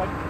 what